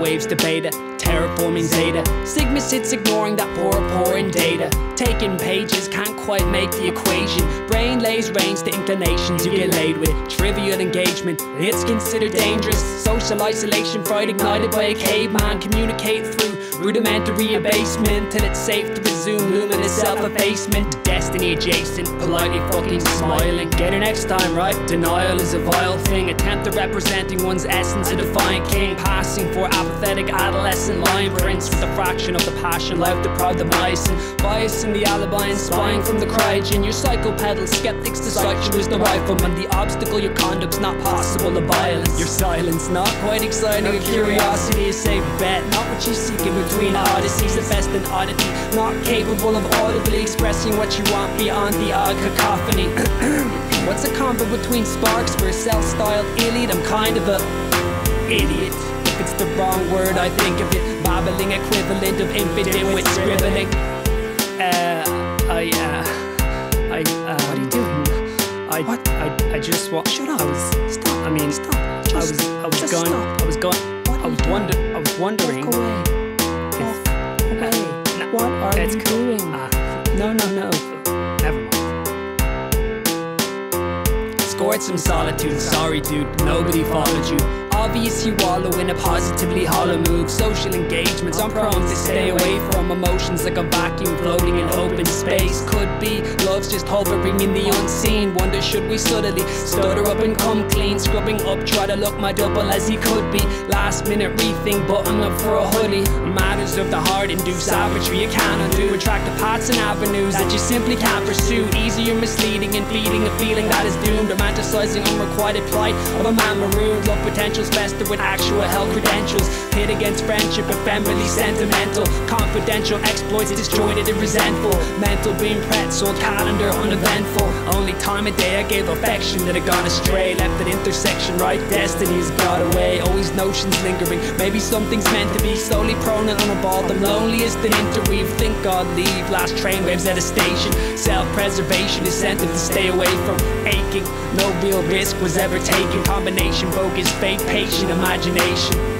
waves to beta, terraforming zeta. Sigma sits ignoring that poor, pouring data. Taking pages can't quite make the equation. Brain lays reins to inclinations you get laid with. Trivial engagement, it's considered dangerous. Social isolation, fright ignited by a caveman. Communicate through rudimentary abasement till it's safe to resume luminous self-effacement. Destiny adjacent, politely fucking smiling. Get it next time, right? Denial is a vile thing. Attempt at representing one's essence, a defiant king. Passing for apathetic adolescent lion prince with a fraction of the passion life deprived of niacin. Bias in the alibi and spying from the cryogen. Your psychopedal skeptics decide you as the rifleman. The obstacle, your conduct's not possible, the violence. Your silence, not quite exciting. A curiosity, a safe bet. Not what you seek between odysseys, the best in oddity. Not capable of audibly expressing what you want beyond the odd cacophony. What's a combo between sparks for a self-styled Iliad? I'm kind of a idiot. If it's the wrong word, I think of it. Babbling equivalent of infidel with scribbling. Uh, I, uh, I, uh, What are you doing? I, What? I, I just want. Shut up. I was. Stop. I mean, Stop. I was. I was just going. stop. I was going. I was you wonder. I was wondering. What are it's you cool. doing? Ah, no, no, no. Never mind. Scored some solitude. Sorry, dude. Nobody followed you. Obvious you wallow in a positively hollow move. Social engagements, I'm prone to stay away from emotions like a vacuum floating in open space. Could be love's just hovering in the unseen. Wonder should we subtly stutter up and come clean? Scrubbing up, try to look my double as he could be. Last minute rethink, button up for a hoodie. Matters of the heart induce savagery you can't undo. Attract the paths and avenues that you simply can't pursue. Easier misleading and feeding a feeling that is doomed. Romanticizing unrequited plight of a man marooned. Love potentials fester with actual hell credentials. Pit against friendship, ephemerally sentimental. Confidential exploits disjointed and resentful. Mental being pretzel, calendar uneventful. Only time of day I gave affection that had gone astray. Left at intersection, right? Destiny's got away. Always notions lingering. Maybe something's meant to be. Slowly prone and unevolved. I'm loneliest in interweave. Think God leave. Last train waves at a station. Self preservation incentive to stay away from aching. No real risk was ever taken. Combination bogus, fake, patient imagination.